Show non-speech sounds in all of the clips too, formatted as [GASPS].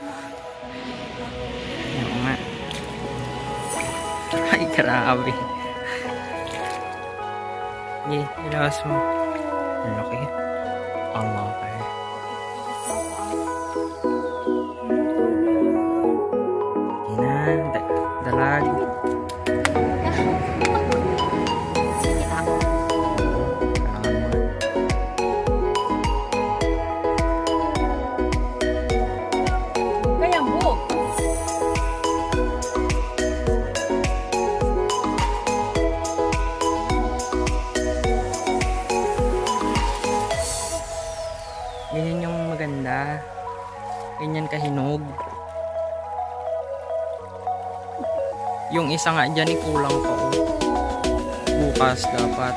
Ano nga. Ay, grabe. Sige, ilawas mo. Ang laki. Ang laki. Kahinog. Yung isa nga dyan, kulang pa. Oh. Bukas dapat.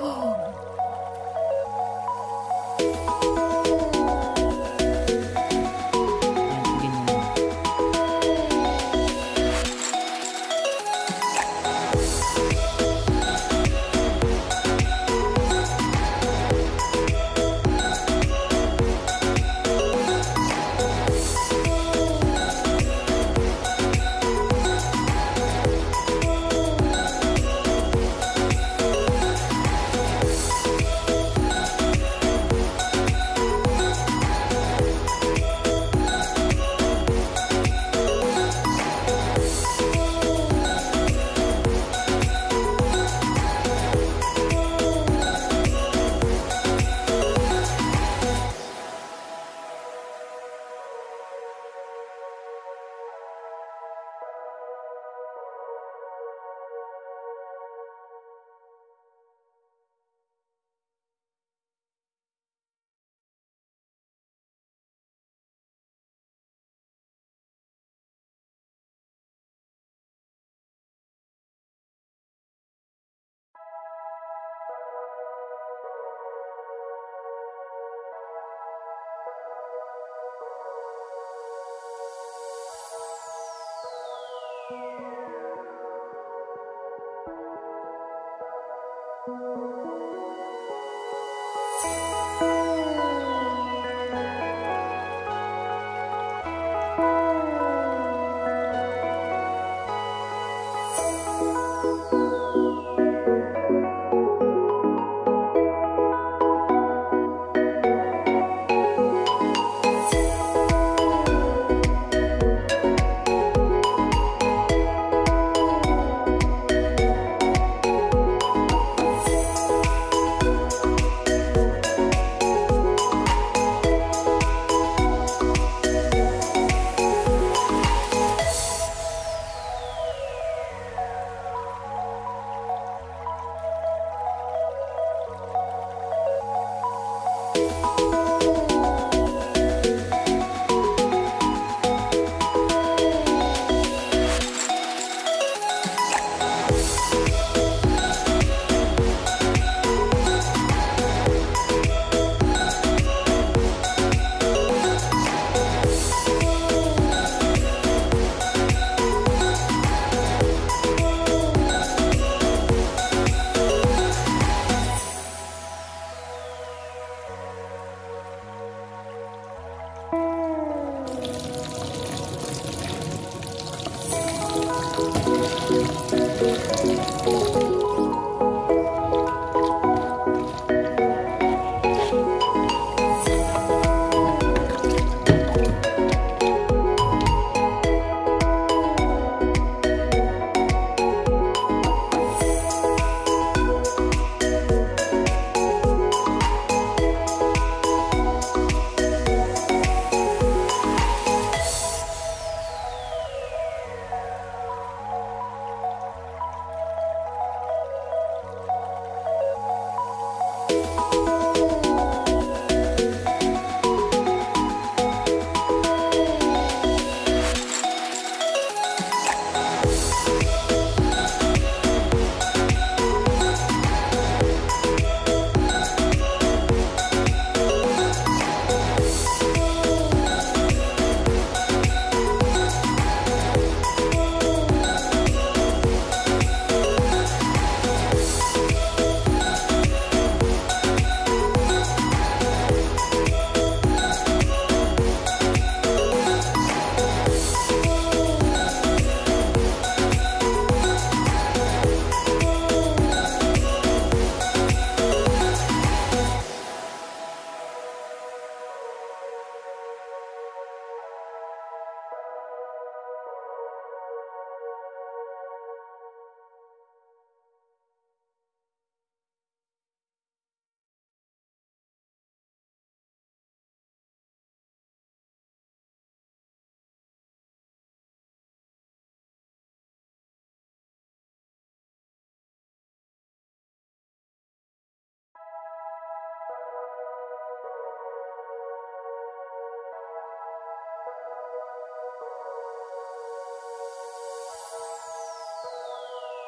Oh. [GASPS] [GASPS] thank you.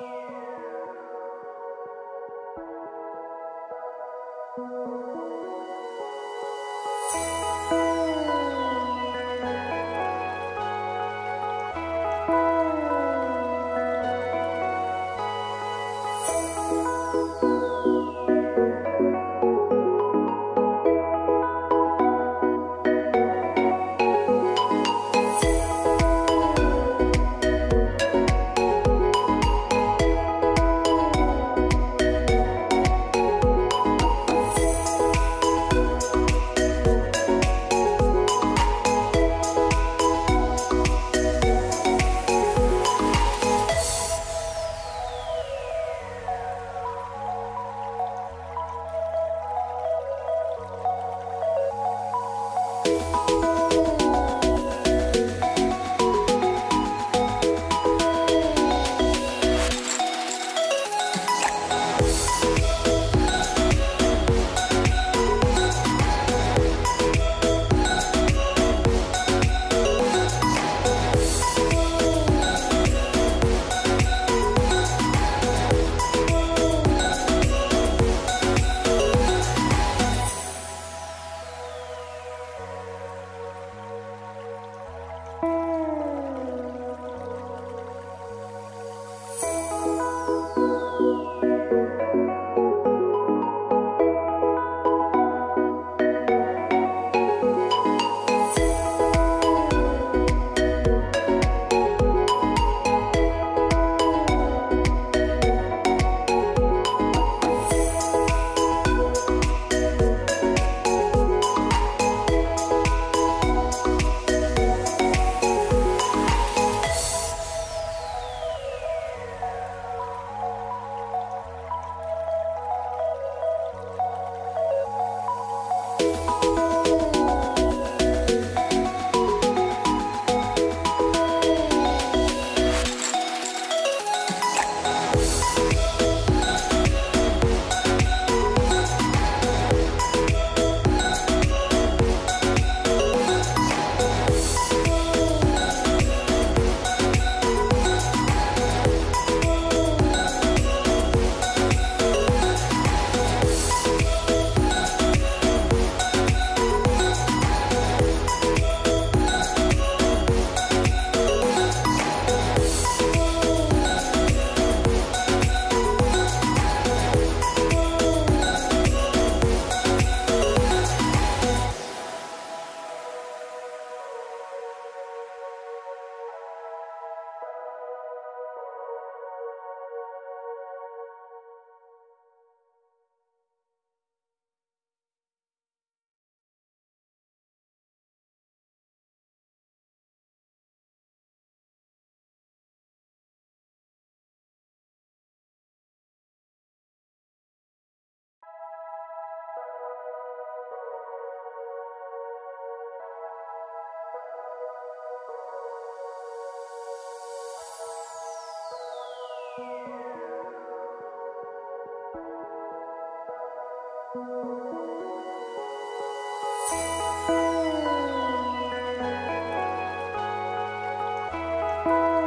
you. Bye.